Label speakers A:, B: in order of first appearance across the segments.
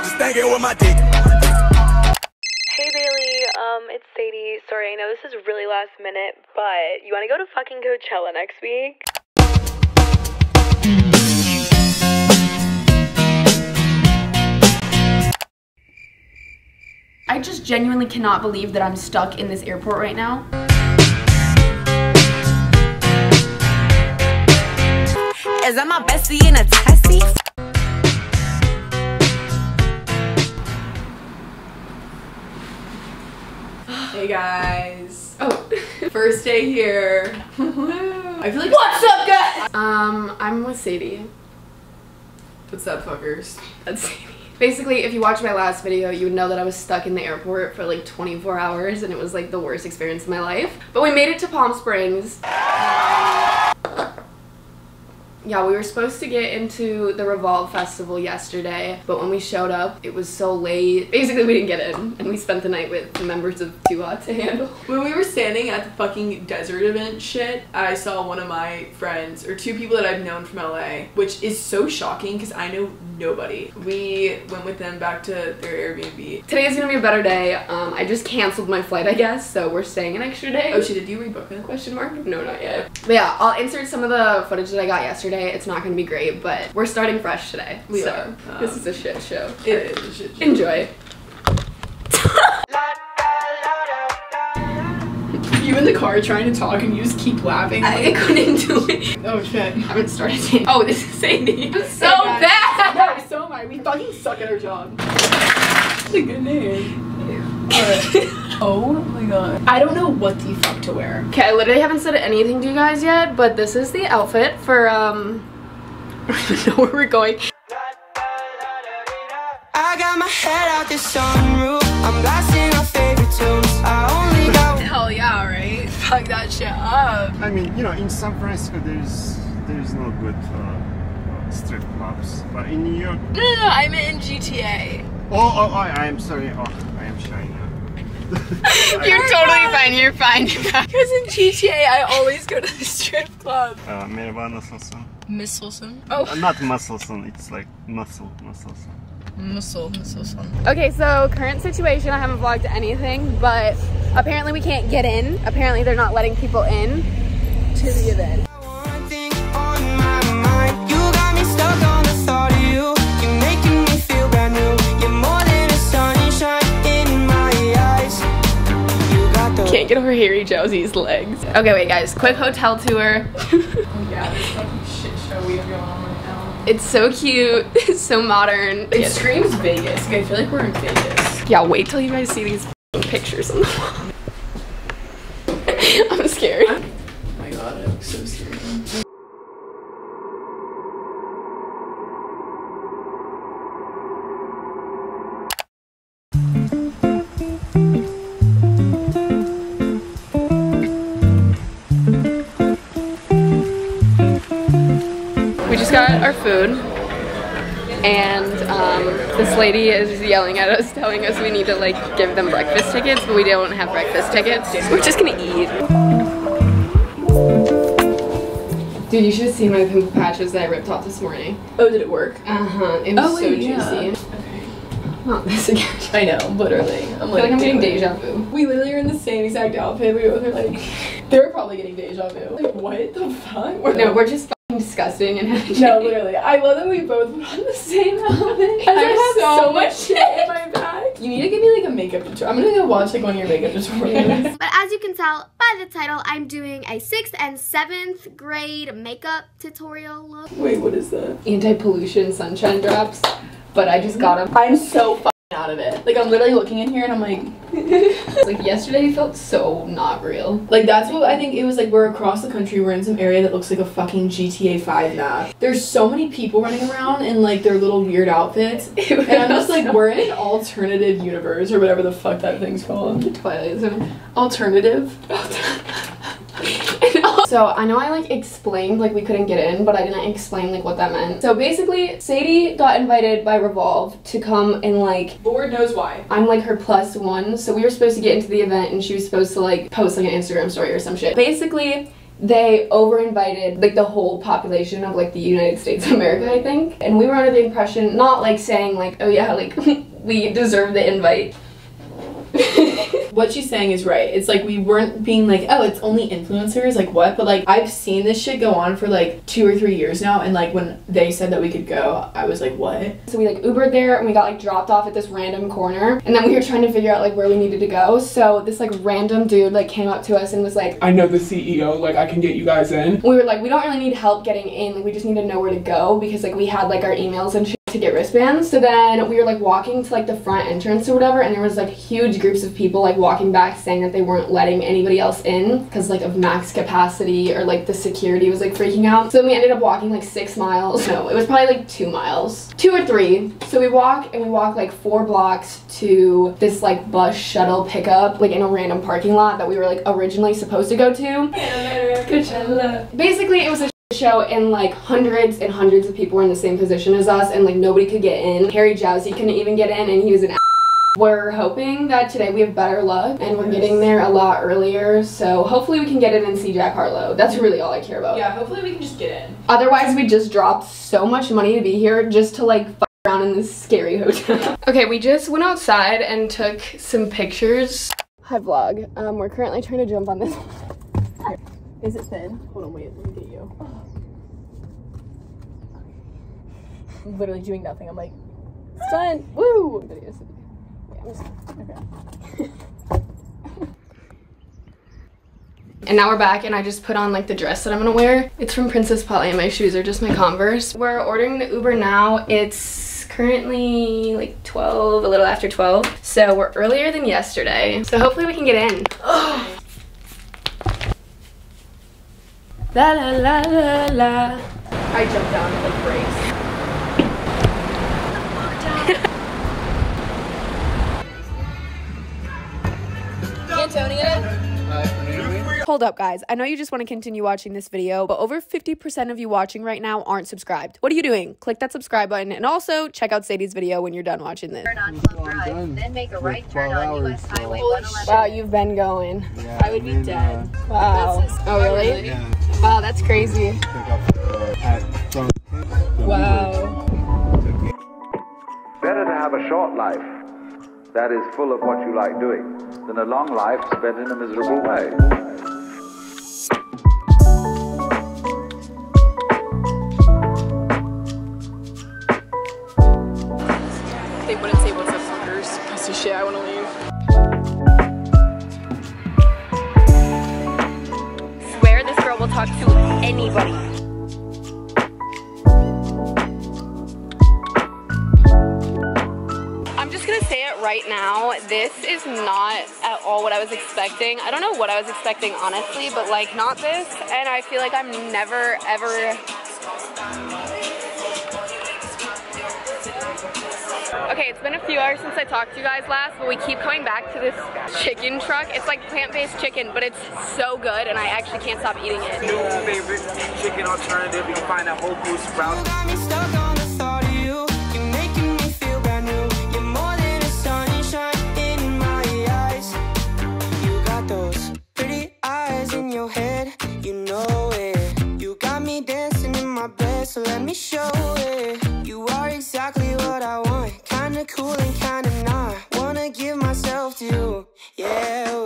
A: I'm just thinking with my dick.
B: Hey Bailey, um, it's Sadie. Sorry, I know this is really last minute, but you want to go to fucking Coachella next week?
C: I just genuinely cannot believe that I'm stuck in this airport right now.
D: Is that my bestie in a tessie?
E: Hey guys.
C: Oh.
E: First day here. I feel like
C: What's up, guys? Um, I'm with Sadie.
E: What's up, fuckers?
C: That's Sadie. Basically, if you watched my last video, you would know that I was stuck in the airport for like 24 hours and it was like the worst experience of my life. But we made it to Palm Springs. Yeah, we were supposed to get into the Revolve Festival yesterday, but when we showed up, it was so late. Basically, we didn't get in, and we spent the night with the members of Too Hot to Handle.
E: When we were standing at the fucking desert event shit, I saw one of my friends, or two people that I've known from LA, which is so shocking because I know nobody. We went with them back to their Airbnb.
C: Today is gonna be a better day. Um, I just canceled my flight, I guess, so we're staying an extra day.
E: Oh, shit, did you rebook it?
C: Question mark? No, not yet. But yeah, I'll insert some of the footage that I got yesterday. It's not gonna be great, but we're starting fresh today.
E: We
C: so
E: are.
C: this
E: Um,
C: is a shit show.
E: It is a shit show.
C: Enjoy.
E: You in the car trying to talk and you just keep laughing.
C: I couldn't do it.
E: oh shit.
C: I haven't started yet. Oh, this is Sadie. So bad.
E: Yeah, so am I. We fucking suck at our job. That's a good name. Alright. Oh my god. I don't know what the fuck to wear.
C: Okay, I literally haven't said anything to you guys yet, but this is the outfit for um. I don't know where we're going.
F: I got my head out the sunroof. I'm blasting our favorite tunes. I only got
E: Hell yeah, right? Fuck that shit up.
G: I mean, you know, in San Francisco, there's there's no good uh, strip clubs, but in New York,
E: No, no, no, I meant in GTA.
G: oh, oh, I, I am sorry, oh, I am shy now.
C: You're totally fine. You're fine.
E: Because in GTA, I always go to the strip club.
G: Uh, merhaba, nasılsın?
E: Miss Oh,
G: Uh, not muscleson, it's like muscle, muscleson.
E: Muscle, Miss Wilson.
C: Okay, so current situation, I haven't vlogged anything, but apparently we can't get in. Apparently they're not letting people in to the event. Can't get over Harry Jowsey's legs. Okay, wait guys, quick hotel tour.
E: Oh yeah, this fucking shit show we have going on right now.
C: it's so cute, it's so modern.
E: It screams Vegas. Like, I feel like we're in Vegas.
C: Yeah, wait till you guys see these pictures on the wall. Food, and um, this lady is yelling at us, telling us we need to like give them breakfast tickets, but we don't have breakfast tickets. We're just gonna eat. Dude, you should have seen my pimple patches that I ripped off this morning.
E: Oh, did it work?
C: Uh huh. It was
E: Oh,
C: so
E: wait, yeah.
C: juicy. Not this again.
E: I know, literally. I'm
C: I feel like I'm getting deja vu.
E: We literally are in the same exact outfit. We both are like, they're probably getting deja vu. Like, what the fuck? We're
C: No, we're just disgusting and
E: No, literally. I love that we both put on the same outfit.
C: I
E: I
C: have
E: have
C: so
E: so
C: much
E: much shit in my bag. You need to give me like a makeup tutorial. I'm gonna go watch like one of your makeup tutorials.
H: But as you can tell by the title, I'm doing a 6th and 7th grade makeup tutorial look.
E: Wait, what is that?
C: anti-pollution sunshine drops, but I just got them.
E: I'm so fucking out of it. Like I'm literally looking in here and I'm like,
C: Like yesterday felt so not real.
E: like that's what I think it was like. We're across the country. We're in some area that looks like a fucking GTA 5 map. There's so many people running around in like their little weird outfits, and I'm just like, we're in an alternative universe or whatever the fuck that thing's called.
C: Twilight Zone.
E: Alternative.
C: So I know I like explained like we couldn't get in, but I didn't explain like what that meant. So basically, Sadie got invited by Revolve to come and like
E: Lord knows why.
C: I'm like her plus one, so we were supposed to get into the event and she was supposed to like post like an Instagram story or some shit. Basically, they over invited like the whole population of like the United States of America, I think. And we were under the impression, not like saying like, oh yeah, like we deserve the invite.
E: What she's saying is right. It's like we weren't being like, oh, it's only influencers, like what? But like I've seen this shit go on for like two or three years now, and like when they said that we could go, I was like, what?
C: So we like Ubered there and we got like dropped off at this random corner. And then we were trying to figure out like where we needed to go. So this like random dude like came up to us and was like,
A: I know the CEO, like I can get you guys in.
C: we were like, we don't really need help getting in. Like we just need to know where to go because like we had like our emails and shit to get wristbands. So then we were like walking to like the front entrance or whatever, and there was like huge groups of people like walking back saying that they weren't letting anybody else in because like of max capacity or like the security was like freaking out. So then we ended up walking like six miles. No, it was probably like two miles, two or three. So we walk and we walk like four blocks to this like bus shuttle pickup like in a random parking lot that we were like originally supposed to go to. Basically, it was a show and like hundreds and hundreds of people were in the same position as us and like nobody could get in. Harry Jowsey couldn't even get in and he was an we're hoping that today we have better luck and we're getting there a lot earlier. So hopefully we can get in and see Jack Harlow. That's really all I care about.
E: Yeah, hopefully we can just get in.
C: Otherwise we just dropped so much money to be here just to like fuck around in this scary hotel. okay, we just went outside and took some pictures. Hi vlog. Um, we're currently trying to jump on this.
E: Is it thin? Hold on, wait, let me get you. I'm literally doing nothing. I'm like, stunt, woo! Videos.
C: And now we're back and I just put on like the dress that I'm gonna wear. It's from Princess Polly and my shoes are just my Converse. We're ordering the Uber now. It's currently like 12, a little after 12. So we're earlier than yesterday. So hopefully we can get in. Oh, La la la la la.
E: I jumped down and like brace.
B: Hold up, guys. I know you just want to continue watching this video, but over 50% of you watching right now aren't subscribed. What are you doing? Click that subscribe button and also check out Sadie's video when you're done watching this.
I: then make a right turn on US Highway
C: Wow, you've been going.
E: I would be dead.
C: Wow. Oh, really? Wow, that's crazy.
E: Wow.
J: Better to have a short life that is full of what you like doing than a long life spent in a miserable way.
E: I wanna leave.
B: Swear this girl will talk to anybody. I'm just gonna say it right now. This is not at all what I was expecting. I don't know what I was expecting, honestly, but like, not this. And I feel like I'm never, ever. Okay, it's been a few hours since I talked to you guys last, but we keep coming back to this chicken truck. It's like plant-based chicken, but it's so good, and I actually can't stop eating it.
K: New favorite chicken alternative. You can find at Whole Foods Sprouts.
F: got me stuck on the thought of you. You're making me feel brand new. You're more than a sunshine in my eyes. You got those pretty eyes in your head. You know it. You got me dancing in my bed, so let me show it. You are exactly what I want. Kinda cool and kinda not. Wanna give myself to you. Yeah,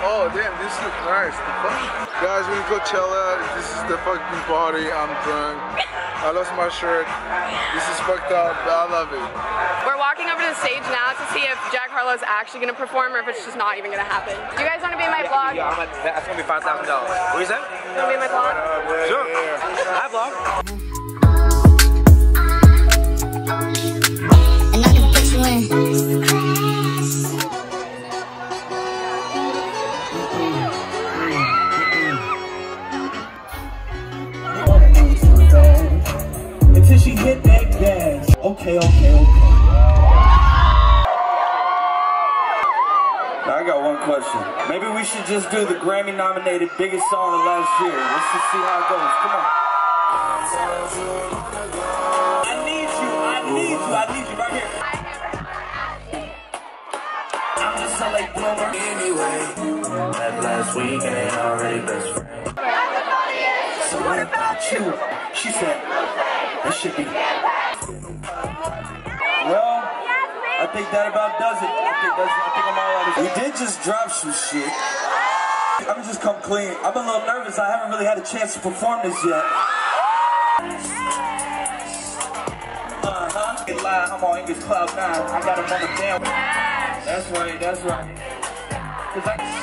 K: Oh, damn, this looks nice. The fuck? Guys, we're in Coachella. This is the fucking party. I'm drunk. I lost my shirt. This is fucked up, but I love it.
B: We're walking over to the stage now to see if Jack Harlow's actually gonna perform or if it's just not even gonna happen. Do you guys want to be in my vlog?
K: Yeah, I'm at, that's gonna be $5,000. What is that?
B: Want to be in my vlog?
K: Sure. Hi, vlog.
L: Okay, okay, okay.
K: I got one
L: question. Maybe we should just do the Grammy nominated biggest song of last year. Let's just see how it goes. Come on. I need you. I need you. I need you right here. I'm just a late bloomer anyway. Met last week and ain't already best friend. So what about you? She said, that should be. Well, I think that about does it. I think that's. I think I'm all out of. We did just drop some shit. I'm gonna just come clean. I'm a little nervous. I haven't really had a chance to perform this yet. Uh huh. Get live. I'm on English Cloud 9. I got him on the damn. That's right. That's right. 'Cause I-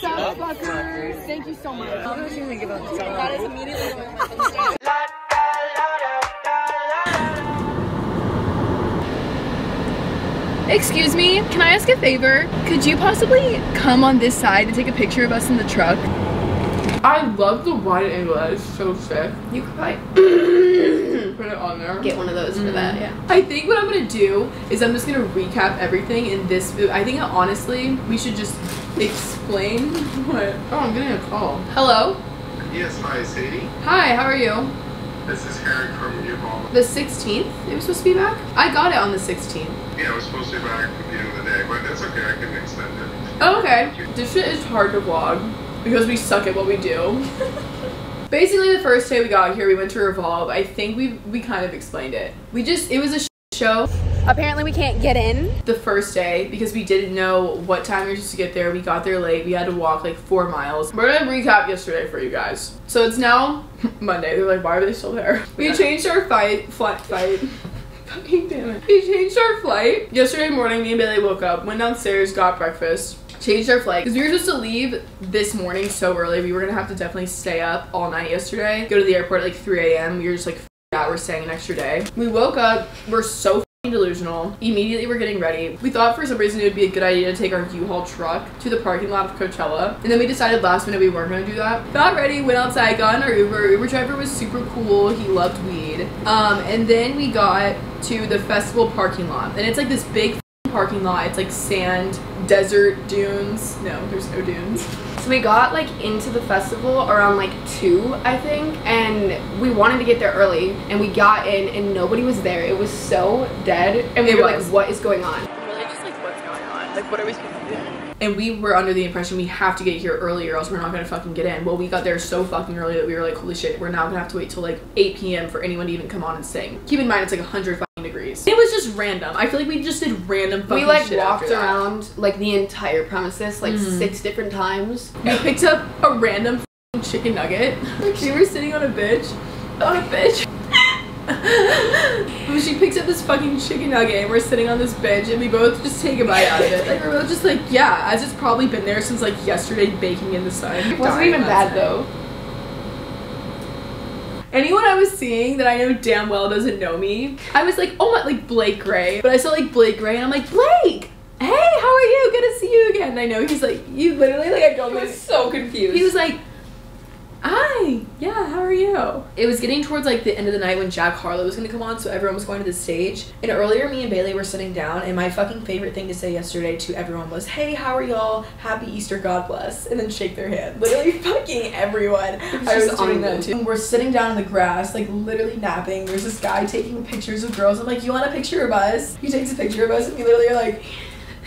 C: South fuckers, thank you so much. I don't know what you think about this. That is immediately Excuse me, can I ask a favor? Could you possibly come on this side and take a picture of us in the truck?
A: I love the wide angle. That is so sick.
C: You could probably
A: put it on there.
C: Get one of those for mm. that, yeah.
E: I think what I'm gonna do is I'm just gonna recap everything in this. I think honestly we should just explain what. Oh, I'm getting a call. Hello.
M: Yes, hi, Sadie.
E: Hi. How are you?
M: This is Harry from U-Haul.
E: The 16th. It was supposed to be back. I got it on the 16th.
M: Yeah, it was supposed to be back at the end of the day, but that's okay. I can extend it.
E: Oh, okay. This shit is hard to vlog because we suck at what we do. Basically, the first day we got here, we went to Revolve. I think we we kind of explained it. We just it was a sh- show.
C: Apparently, we can't get in.
E: The first day because we didn't know what time we were supposed to get there. We got there late. We had to walk like four miles. We're gonna recap yesterday for you guys. So it's now Monday. They're like, why are they still there? We changed our fight flight fight. Fucking damn it. We changed our flight. Yesterday morning, me and Bailey woke up, went downstairs, got breakfast, changed our flight. Because we were supposed to leave this morning so early. We were gonna have to definitely stay up all night yesterday. Go to the airport at like 3 a.m. We were just like, "F- yeah, we're staying an extra day. We woke up, we're so delusional. Immediately we're getting ready. We thought for some reason it would be a good idea to take our U-Haul truck to the parking lot of Coachella. And then we decided last minute we weren't gonna do that. Got ready, went outside, got in our Uber. Uber driver was super cool. He loved weed. Um, and then we got to the festival parking lot. And it's like this big parking lot. It's like sand, desert, dunes. No, there's no dunes.
C: So we got like into the festival around like two, I think, and we wanted to get there early, and we got in, and nobody was there. It was so dead, and we
E: It
C: were
E: was.
C: like, "What is going on?"
E: really just like what's going on? Like what are we supposed to do? And we were under the impression we have to get here early or else we're not gonna fucking get in. Well, we got there so fucking early that we were like, holy shit, we're now gonna have to wait till like 8 p.m. for anyone to even come on and sing. Keep in mind it's like 100 fucking degrees. It was just random. I feel like we just did random fucking
C: We like
E: shit
C: walked
E: after that.
C: around like the entire premises like
E: Mhm.
C: six different times.
E: We picked up a random chicken nugget. She was sitting on a bitch. On a bitch. she picks up this fucking chicken nugget and we're sitting on this bench and we both just take a bite out of it. Like we're both just like, yeah, as it's probably been there since like yesterday baking in the sun.
C: It wasn't even bad though.
E: Anyone I was seeing that I know damn well doesn't know me, I was like, oh my, like Blake Gray. But I saw like Blake Gray and I'm like, Blake, hey, how are you? Good to see you again. And I know he's like, you literally like I don't
C: I was so confused.
E: He was like, hi, yeah, how are you? It was getting towards like the end of the night when Jack Harlow was gonna come on, so everyone was going to the stage. And earlier, me and Bailey were sitting down, and my fucking favorite thing to say yesterday to everyone was, hey, how are y'all? Happy Easter, God bless. And then shake their hand. Literally fucking everyone.
C: was
E: I was doing that too. And we're sitting down in the grass, like literally napping. There's this guy taking pictures of girls. I'm like, you want a picture of us? He takes a picture of us, and we literally are like,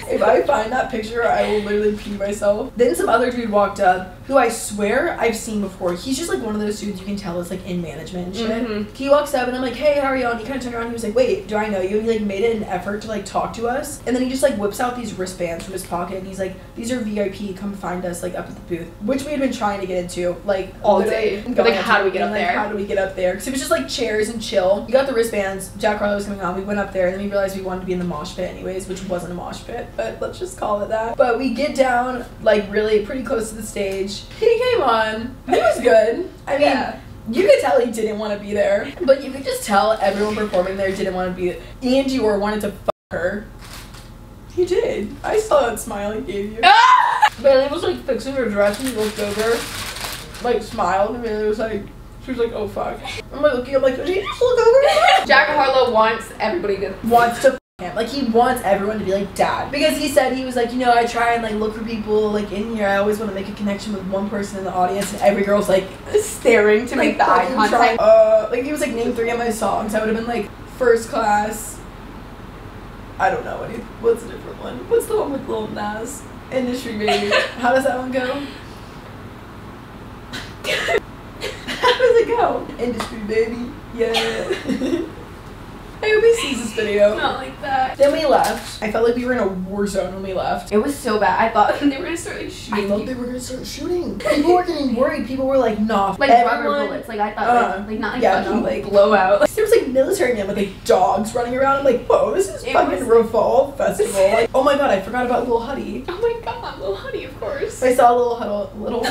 E: if I find that picture, I will literally pee myself. Then some other dude walked up, who I swear I've seen before. He's just like one of those dudes you can tell is like in management and shit.
C: Mhm.
E: He walks up and I'm like, hey, how are you? And he kind of turned around and he was like, wait, do I know you? And he like made it an effort to like talk to us. And then he just like whips out these wristbands from his pocket and he's like, these are VIP, come find us like up at the booth. Which we had been trying to get into like
C: All
E: literally
C: day. But, like, how do we get
E: and,
C: up
E: like,
C: there?
E: How do we get up there? Because it was just like chairs and chill. We got the wristbands. Jack Harlow was coming on. We went up there and then we realized we wanted to be in the mosh pit anyways, which wasn't a mosh pit, but let's just call it that. But we get down like really pretty close to the stage. He came on. He was good. I mean. You could tell he didn't want to be there, but you could just tell everyone performing there didn't want to be. There. iann dior wanted to fuck her. He did. I saw that smile he gave you. Ah! Bailey was like fixing her dress and he looked over, like smiled, and Bailey was like, she was like, oh fuck. I'm like looking, I'm like, did he just look over?
C: Jack Harlow wants everybody to
E: Wants to f Like he wants everyone to be like dad because he said he was like you know I try and like look for people like in here I always want to make a connection with one person in the audience and every girl's like
C: staring to make the eye contact.
E: Uh, like he was like name three of my songs I would have been like first class. I don't know any. What's a different one? What's the one with Lil Nas? Industry baby. How does that one go? How does it go? Industry baby. Yeah. I hope he sees this video.
C: Not like that.
E: Then we left. I felt like we were in a war zone when we left.
C: It was so bad. I thought they were gonna start like
E: I thought they were gonna start shooting. People were getting worried. People were like, nah.
C: like
E: everyone-
C: rubber bullets. Like I thought,
E: Uh,
C: like, like not like
E: yeah,
C: fucking
E: like-
C: blowout.
E: Like, there was like military men with like dogs running around. I'm like, whoa, this is
C: It
E: fucking
C: was-
E: Revolve Festival. Like, oh my god, I forgot about Lil Huddy.
C: Oh my god, little Huddy, of course.
E: I saw Lil Huddy, little.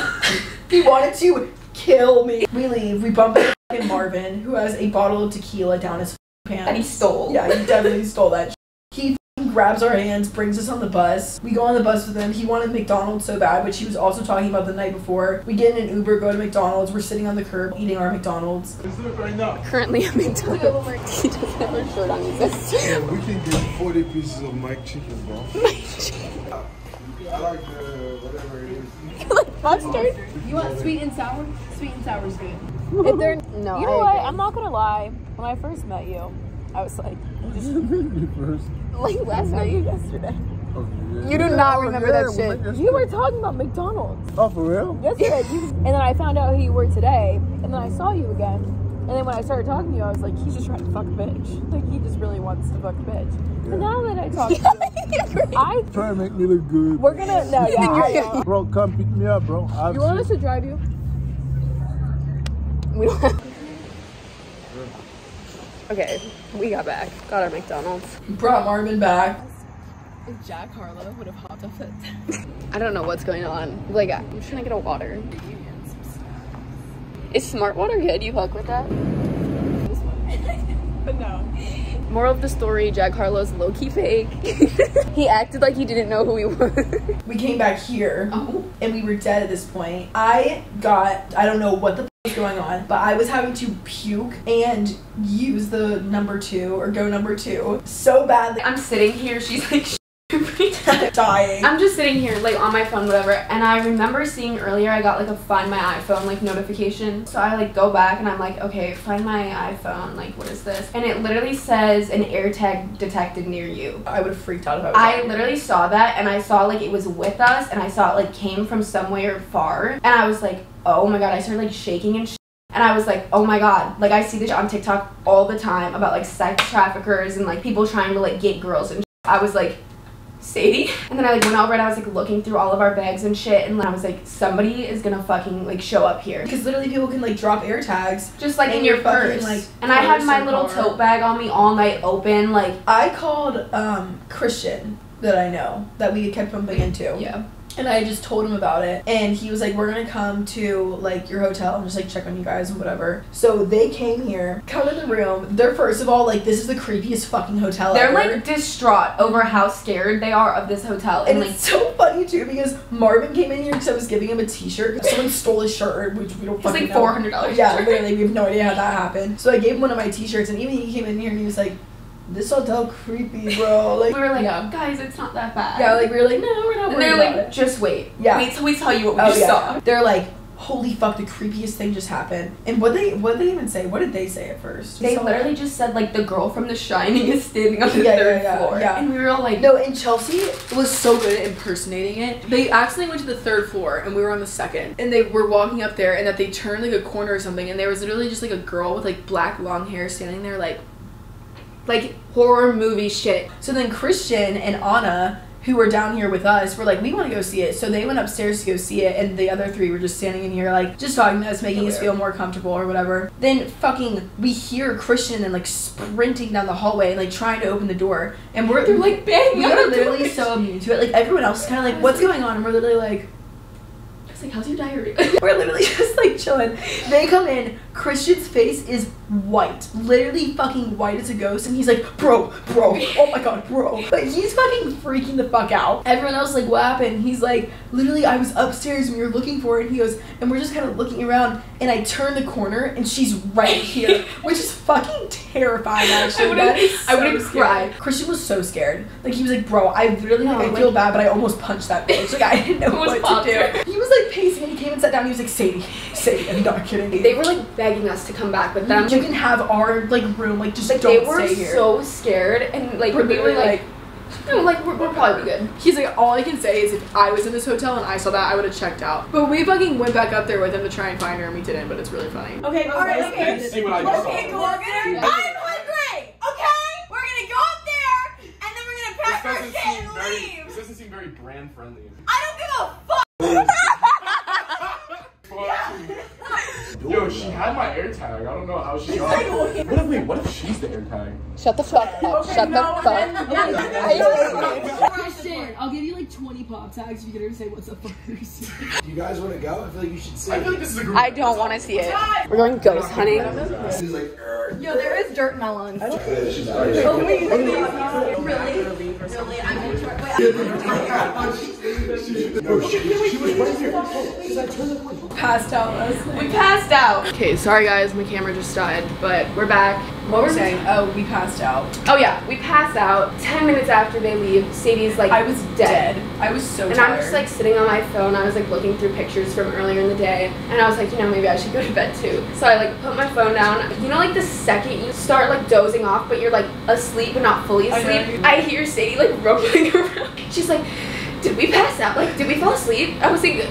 E: he wanted to kill me. We leave. We bump into Marvin, who has a bottle of tequila down his pants.
C: That he stole.
E: Yeah, he definitely stole that. He grabs our hands, brings us on the bus. We go on the bus with him. He wanted McDonald's so bad, which he was also talking about the night before. We get in an Uber, go to McDonald's. We're sitting on the curb eating our McDonald's.
K: Let's it right now.
C: Currently at McDonald's. he doesn't have a shirt on. He says.
K: Yeah, we can get 40 pieces of Mike chicken, bro. I like the whatever it is.
C: Mustard.
I: You want sweet and sour? Sweet and sour is good.
C: If they're no,
N: You know what? I'm not gonna lie. When I first met you, I was like, you
K: first.
N: like last night, you yesterday.
K: Oh, okay,
N: You do
K: yeah.
N: not
K: Oh,
N: remember
K: yeah,
N: that shit.
K: yesterday.
N: You were talking about McDonald's.
K: Oh, for real?
N: Yesterday, you, and then I found out who you were today, and then I saw you again. And then when I started talking to you, I was like, he's just trying to fuck a bitch. Like he just really wants to fuck a bitch. And now that I talk to you, I
K: Try to make me look good.
N: we're gonna no yeah. I know.
K: Bro, come pick me up, bro.
N: You want us to drive you?
C: We don't have. Okay, we got back. Got our McDonald's.
E: Brought Marvin back.
N: If Jack Harlow would have hopped off it.
C: I don't know what's going on. Like, I'm trying to get a water. Is smart water good? You fuck with that?
N: But no.
C: Moral of the story: Jack Harlow's low key fake. he acted like he didn't know who he was.
E: We came back here,
C: Oh.
E: and we were dead at this point. I got, I don't know what the f- was going on, but I was having to puke and use the number two or go number two so bad
C: I'm sitting here. She's like.
E: I'm dying.
C: I'm just sitting here, like on my phone, whatever. And I remember seeing earlier, I got like a find my iPhone like notification. So I like go back and I'm like, okay, find my iPhone. Like, what is this? And it literally says an AirTag detected near you.
E: I would have freaked out if I was.
C: I literally saw that and I saw like it was with us and I saw it like came from somewhere far. And I was like, oh my god, I started like shaking and sh- and I was like, oh my god, like I see this on TikTok all the time about like sex traffickers and like people trying to like get girls and sh- I was like, Sadie. And then I like went over and I was like looking through all of our bags and shit and I was like, somebody is gonna fucking like show up here.
E: because literally people can like drop air tags.
C: Just like in your
E: your fucking,
C: purse.
E: like,
C: and I had my little
E: car.
C: tote bag on me all night open, like
E: I called um Christian that I know that we kept bumping into.
C: yeah.
E: And I just told him about it. And he was like, We're gonna come to like your hotel and just like check on you guys and whatever. So they came here, come in the room. They're first of all like this is the creepiest fucking hotel
C: They're
E: ever.
C: like distraught over how scared they are of this hotel
E: and
C: and like
E: it's so funny too because Marvin came in here because I was giving him a T-shirt. 'cause Someone stole his shirt, which we don't
C: It's
E: fucking
C: like
E: know.
C: $400
E: Yeah, literally, we have no idea how that happened. So I gave him one of my T-shirts, and even he came in here and he was like, "This hotel creepy, bro." Like
C: we were like,
E: yeah,
C: guys, it's not that bad.
E: yeah, like we were like, no, we're not
C: and they're like,
E: it.
C: just wait.
E: Yeah.
C: Wait till we tell you what we
E: Oh yeah,
C: saw.
E: They're like, holy fuck, the creepiest thing just happened. And what they what they even say? What did they say at first?
C: They
E: So-
C: literally just said like the girl from The Shining is standing on the
E: Yeah,
C: third
E: yeah,
C: floor,
E: yeah.
C: and we were all like,
E: No, in Chelsea,
I: was so good at impersonating it. They accidentally went to the third floor and we were on the second. And they were walking up there and that they turned like a corner or something and there was literally just like a girl with like black long hair standing there like
C: like horror movie shit.
E: So then Christian and Anna, who were down here with us, were like, we want to go see it. So they went upstairs to go see it, and the other three were just standing in here, like, just talking to us, making us feel more comfortable or whatever. Then fucking, we hear Christian and like sprinting down the hallway and like trying to open the door, and we're
C: They're like banging
E: we are literally so immune to it. Like everyone else is kind of like, what's going on? And we're literally like.
O: Like, how's your diarrhea? We're literally just like chilling. They come in. Christian's face is white, literally fucking white as a ghost, and he's like, bro, bro, oh my god, bro. But he's fucking freaking the fuck out. Everyone else like, what happened? He's like, literally, I was upstairs and we were looking for it. And he goes, and we're just kind of looking around, and I turn the corner and she's right here, which is fucking terrifying. Actually,
E: I I would've
O: so
E: cried.
O: Christian was so scared. Like he was like, bro, I literally
E: No,
O: like, I
E: like-
O: feel bad, but I almost punched that bitch. Like I didn't know what to
E: her.
O: He was like pacing and he came and sat down. He was like, Sadie, Sadie, I'm not kidding.
C: They were like begging us to come back with them.
O: you can have our like room. Like just
C: Like
O: don't
C: they were
O: stay here.
C: so scared and like
O: We're
C: we were
O: literally
C: like, no, like we're, we'll probably be good.
E: He's like, all I can say is if I was in this hotel and I saw that, I would have checked out. But we fucking went back up there with him to try and find her, and we didn't. But it's really funny.
O: Okay, all right, okay.
G: See what I just
O: Okay,
G: saw.
O: go up there. I'm hungry. Okay, we're gonna go up there and then we're gonna pack our shit and leave.
G: This doesn't seem very brand friendly.
O: I don't give a fuck.
G: had my air tag. I don't know how she got it. What if, wait, what if she's the air tag?
C: Shut the fuck up. Shut the fuck
N: Christian, I'll give you like 20 pop tags if you get her to say what's up first.
P: You guys want to go? I feel like you should see.
G: I feel like this is a group.
C: I don't want to see it. We're going ghost hunting.
P: She's like, "Er."
O: Yo, there is dirt in my lungs.
P: Yeah, she's
O: Oh, wait, really? Really? Really? I'm gonna.
P: No, she, she was right here. Because I turned the corner.
O: Passed out.
C: We passed out.
E: Okay, sorry guys, my camera just died, but we're back.
O: What were we saying? Oh, we passed out.
C: Oh yeah, we passed out. Ten minutes after they leave, Sadie's like,
O: I was
C: dead.
O: dead. I was so
C: And
O: tired.
C: I'm just like sitting on my phone. I was like looking through pictures from earlier in the day, and I was like, you know, maybe I should go to bed too. So I like put my phone down. You know, like the second you start like dozing off, but you're like asleep but not fully
O: I
C: asleep. I, hear Sadie like rumbling around. She's like, did we pass out? Like, did we fall asleep? I was like,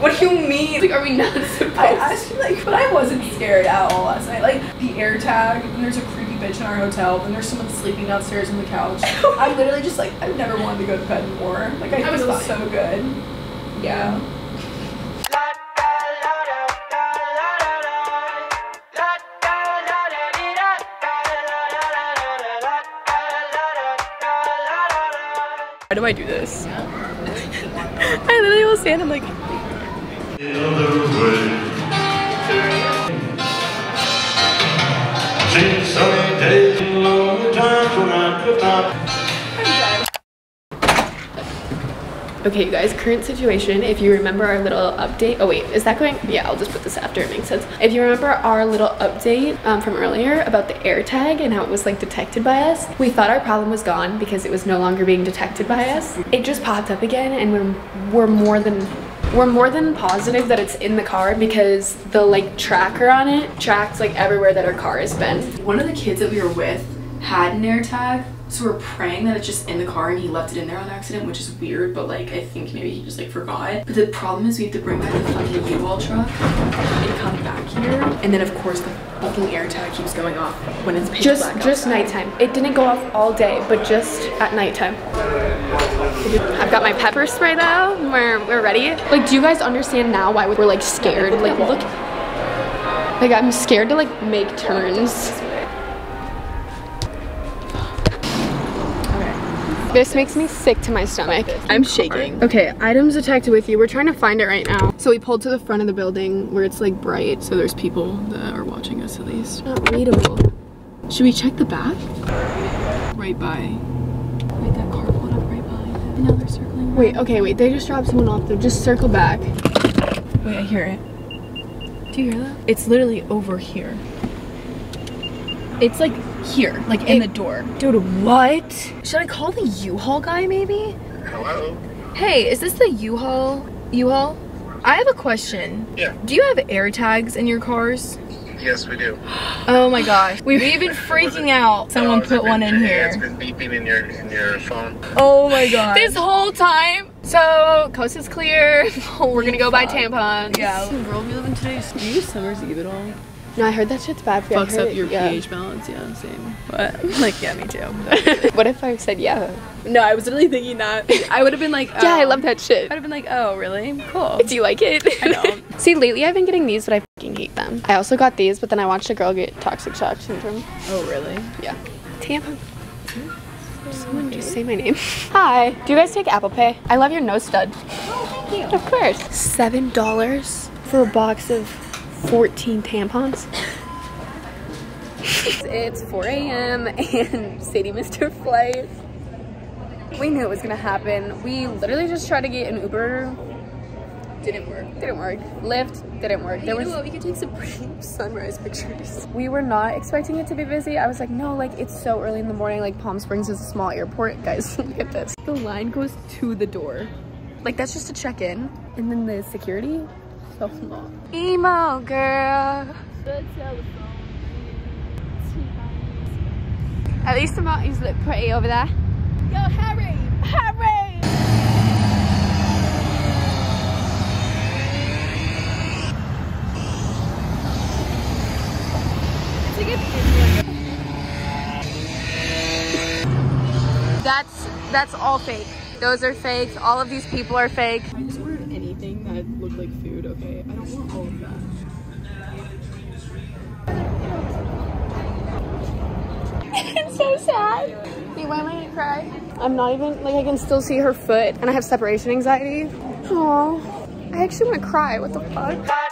C: what do you mean? Like, are we not supposed?
O: I actually like, but I wasn't scared at all last night. Like the air tag, and there's a creepy bitch in our hotel, and there's someone sleeping downstairs on the couch. I'm literally just like, I've never wanted to go to bed anymore. Like I,
C: I was
O: feel
C: fine.
O: so good. Yeah.
N: Why do I do this? I literally will stand and like.
C: Okay, you guys, current situation. If you remember our little update, oh wait, is that going? Yeah, I'll just put this after it makes sense. If you remember our little update um, from earlier about the AirTag and how it was like detected by us, we thought our problem was gone because it was no longer being detected by us. It just popped up again, and we're we're more than we're more than positive that it's in the car because the like tracker on it tracks like everywhere that our car has been.
E: One of the kids that we were with had an air tag, so we're praying that it's just in the car and he left it in there on accident, which is weird, but like I think maybe he just like forgot. But the problem is we have to bring back the fucking U-Haul truck and come back here, and then of course the fucking air tag keeps going off when it's
C: Just just
E: outside.
C: nighttime. It didn't go off all day, but just at nighttime. I've got my pepper spray though. We're we're ready. Like, do you guys understand now why we're like scared? Like, look. Like, I'm scared to like make turns. This makes me sick to my stomach.
N: I'm shaking.
C: Okay, items detected with you. We're trying to find it right now. So we pulled to the front of the building where it's like bright.
E: So there's people that are watching us at least.
C: Not readable.
E: Should we check the back? Right by. Wait, that car pulled up right behind it. Now they're circling.
C: Wait, okay, wait. They just dropped someone off there. Just circle back.
N: Wait, I hear it. Do you hear that? It's literally over here. It's like here, like in the door. Dude, what? Should I call the U-Haul guy maybe?
M: Hello?
N: Hey, is this the U-Haul? U-Haul? I have a question.
M: Yeah.
N: Do you have air tags in your cars?
M: Yes, we do.
N: Oh my gosh. We've been freaking out. Someone
M: Oh, has it
N: put one in
M: yeah, It's been beeping in your in your phone.
N: Oh my god.
C: This whole time. So, coast is clear. We're gonna go buy tampons.
N: Yeah.
E: The world we live in today. Do you use Summer's Eve at all?
C: No, I heard that shit's bad for you.
E: Fucks up
C: it-
E: your
C: yeah.
E: pH balance. Yeah, same.
N: What? Like, yeah, me too.
C: what if I said yeah?
N: No, I was literally thinking that. I would have been like, oh.
C: Yeah, I
N: oh.
C: love that shit.
N: I'd have been like, oh, really? Cool.
C: Do you like it?
N: I don't.
C: See, lately I've been getting these, but I fucking hate them. I also got these, but then I watched a girl get toxic shock syndrome.
N: Oh, really?
C: Yeah. Tampon. Someone just say my name. Hi. Do you guys take Apple Pay? I love your nose stud. Oh, thank you. Of course. Seven dollars for a box of 14 tampons. it's 4 a.m. and Sadie missed her flight. We knew it was gonna happen. We literally just tried to get an Uber. Didn't work. Didn't work. Lyft didn't work. There was. We could take some pretty sunrise pictures. We were not expecting it to be busy. I was like, no, like it's so early in the morning. Like Palm Springs is a small airport. Guys, look at this. The line goes to the door. Like that's just to check in, and then the security, so small. Emo girl. At least the mountains look pretty over there. Yo, Harry! Harry! That's that's all fake. Those are fake. All of these people are fake. Sad. Why am I gonna cry? I'm not even, like I can still see her foot and I have separation anxiety. Oh, I actually wanna cry, what the fuck?